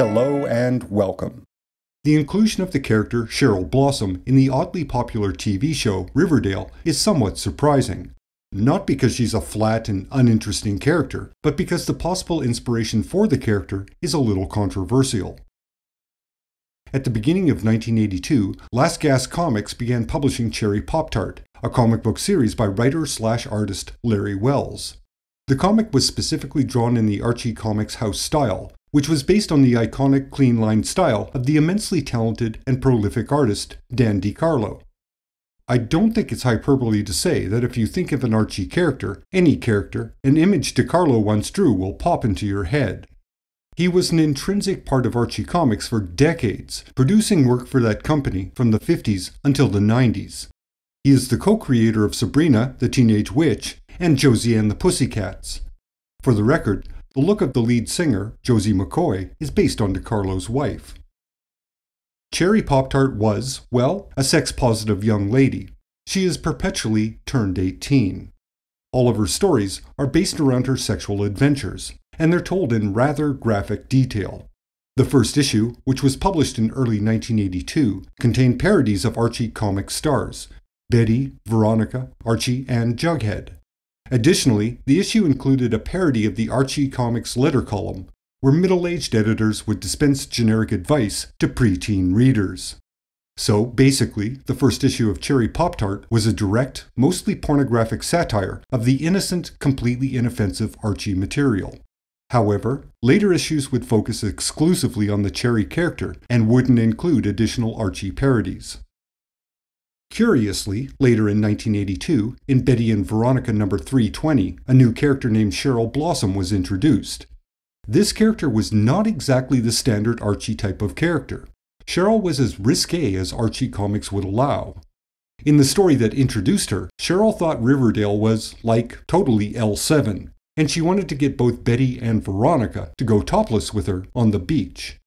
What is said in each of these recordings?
Hello and welcome. The inclusion of the character Cheryl Blossom in the oddly popular TV show Riverdale is somewhat surprising. Not because she's a flat and uninteresting character, but because the possible inspiration for the character is a little controversial. At the beginning of 1982, Last Gasp Comics began publishing Cherry Pop Tart, a comic book series by writer slash artist Larry Welz. The comic was specifically drawn in the Archie Comics house style, which was based on the iconic clean line style of the immensely talented and prolific artist Dan DeCarlo. I don't think it's hyperbole to say that if you think of an Archie character, any character, an image DeCarlo once drew will pop into your head. He was an intrinsic part of Archie Comics for decades, producing work for that company from the 50s until the 90s. He is the co creator of Sabrina, the Teenage Witch, and Josie and the Pussycats. For the record, the look of the lead singer, Josie McCoy, is based on DeCarlo's wife. Cherry Pop Tart was, well, a sex positive young lady. She is perpetually turned 18. All of her stories are based around her sexual adventures, and they're told in rather graphic detail. The first issue, which was published in early 1982, contained parodies of Archie comic stars Betty, Veronica, Archie, and Jughead. Additionally, the issue included a parody of the Archie Comics letter column, where middle aged editors would dispense generic advice to preteen readers. So basically, the first issue of Cherry Pop Tart was a direct, mostly pornographic satire of the innocent, completely inoffensive Archie material. However, later issues would focus exclusively on the Cherry character and wouldn't include additional Archie parodies. Curiously, later in 1982, in Betty and Veronica number 320, a new character named Cheryl Blossom was introduced. This character was not exactly the standard Archie type of character. Cheryl was as risque as Archie comics would allow. In the story that introduced her, Cheryl thought Riverdale was, like, totally L7, and she wanted to get both Betty and Veronica to go topless with her on the beach.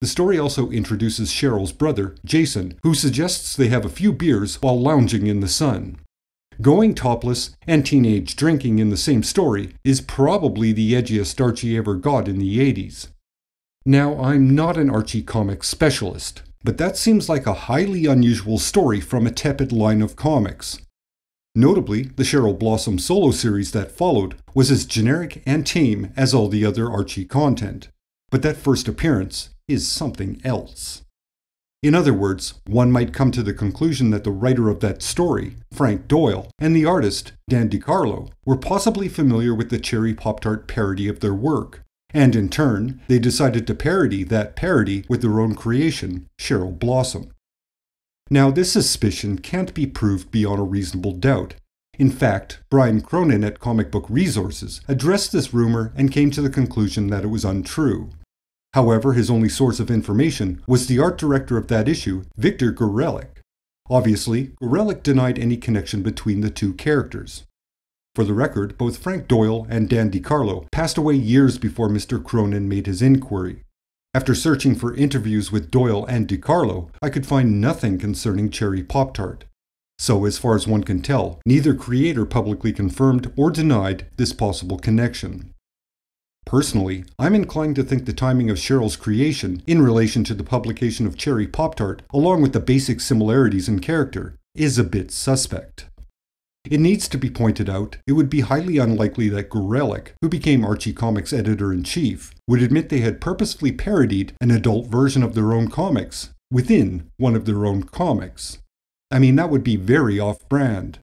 The story also introduces Cheryl's brother, Jason, who suggests they have a few beers while lounging in the sun. Going topless and teenage drinking in the same story is probably the edgiest Archie ever got in the 80s. Now, I'm not an Archie comics specialist, but that seems like a highly unusual story from a tepid line of comics. Notably, the Cheryl Blossom solo series that followed was as generic and tame as all the other Archie content. But that first appearance is something else. In other words, one might come to the conclusion that the writer of that story, Frank Doyle, and the artist, Dan DeCarlo, were possibly familiar with the Cherry Pop Tart parody of their work, and in turn, they decided to parody that parody with their own creation, Cheryl Blossom. Now, this suspicion can't be proved beyond a reasonable doubt. In fact, Brian Cronin at Comic Book Resources addressed this rumor and came to the conclusion that it was untrue. However, his only source of information was the art director of that issue, Victor Gorelick. Obviously, Gorelick denied any connection between the two characters. For the record, both Frank Doyle and Dan DeCarlo passed away years before Mr. Cronin made his inquiry. After searching for interviews with Doyle and DeCarlo, I could find nothing concerning Cherry Pop Tart. So, as far as one can tell, neither creator publicly confirmed or denied this possible connection. Personally, I'm inclined to think the timing of Cheryl's creation, in relation to the publication of Cherry Pop Tart, along with the basic similarities in character, is a bit suspect. It needs to be pointed out, it would be highly unlikely that Gorelick, who became Archie Comics editor in chief, would admit they had purposefully parodied an adult version of their own comics within one of their own comics. I mean, that would be very off brand.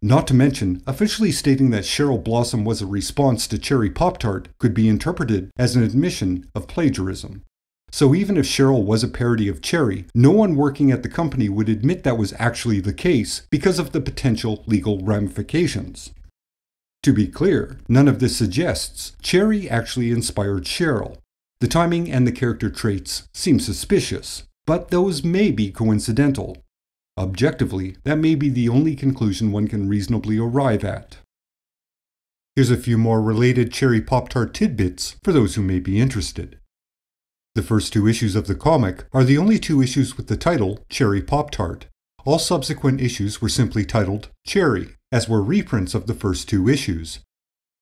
Not to mention, officially stating that Cheryl Blossom was a response to Cherry Pop Tart could be interpreted as an admission of plagiarism. So even if Cheryl was a parody of Cherry, no one working at the company would admit that was actually the case because of the potential legal ramifications. To be clear, none of this suggests Cherry actually inspired Cheryl. The timing and the character traits seem suspicious, but those may be coincidental. Objectively, that may be the only conclusion one can reasonably arrive at. Here's a few more related Cherry Pop Tart tidbits for those who may be interested. The first two issues of the comic are the only two issues with the title Cherry Pop Tart. All subsequent issues were simply titled Cherry, as were reprints of the first two issues.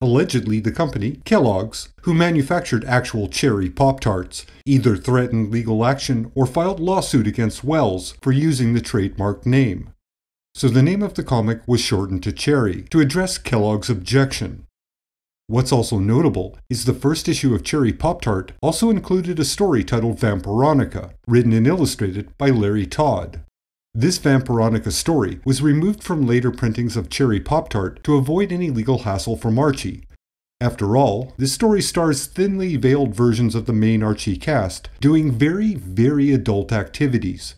Allegedly, the company, Kellogg's, who manufactured actual cherry Pop Tarts, either threatened legal action or filed lawsuit against Welz for using the trademark name. So the name of the comic was shortened to Cherry to address Kellogg's objection. What's also notable is the first issue of Cherry Pop Tart also included a story titled Vampironica, written and illustrated by Larry Todd. This Vampironica story was removed from later printings of Cherry Pop Tart to avoid any legal hassle from Archie. After all, this story stars thinly veiled versions of the main Archie cast doing very, very adult activities.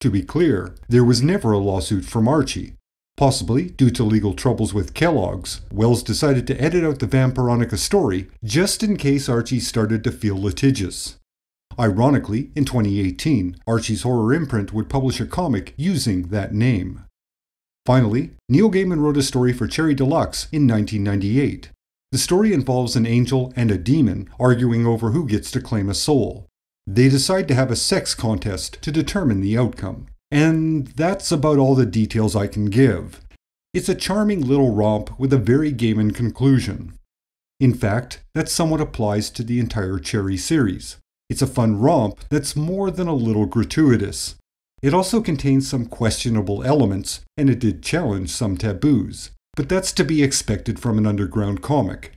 To be clear, there was never a lawsuit from Archie. Possibly due to legal troubles with Kellogg's, Welz decided to edit out the Vampironica story just in case Archie started to feel litigious. Ironically, in 2018, Archie's horror imprint would publish a comic using that name. Finally, Neil Gaiman wrote a story for Cherry Deluxe in 1998. The story involves an angel and a demon arguing over who gets to claim a soul. They decide to have a sex contest to determine the outcome. And that's about all the details I can give. It's a charming little romp with a very Gaiman conclusion. In fact, that somewhat applies to the entire Cherry series. It's a fun romp that's more than a little gratuitous. It also contains some questionable elements, and it did challenge some taboos. But that's to be expected from an underground comic.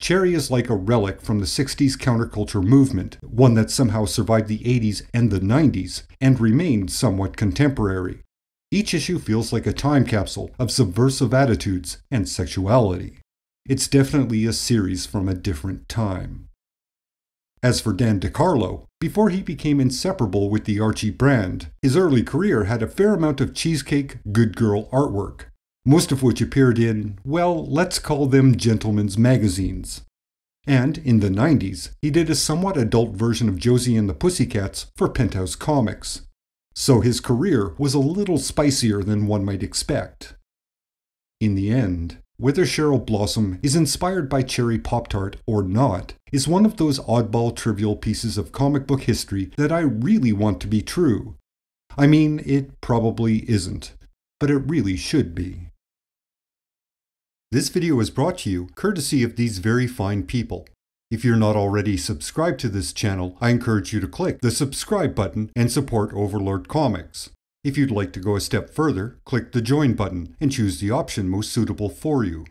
Cherry is like a relic from the 60s counterculture movement, one that somehow survived the 80s and the 90s, and remained somewhat contemporary. Each issue feels like a time capsule of subversive attitudes and sexuality. It's definitely a series from a different time. As for Dan DeCarlo, before he became inseparable with the Archie brand, his early career had a fair amount of cheesecake, good girl artwork, most of which appeared in, well, let's call them gentlemen's magazines. And in the 90s, he did a somewhat adult version of Josie and the Pussycats for Penthouse Comics. So his career was a little spicier than one might expect. In the end, whether Cheryl Blossom is inspired by Cherry Pop Tart or not is one of those oddball trivial pieces of comic book history that I really want to be true. I mean, it probably isn't, but it really should be. This video is brought to you courtesy of these very fine people. If you're not already subscribed to this channel, I encourage you to click the subscribe button and support Overlord Comics. If you'd like to go a step further, click the Join button and choose the option most suitable for you.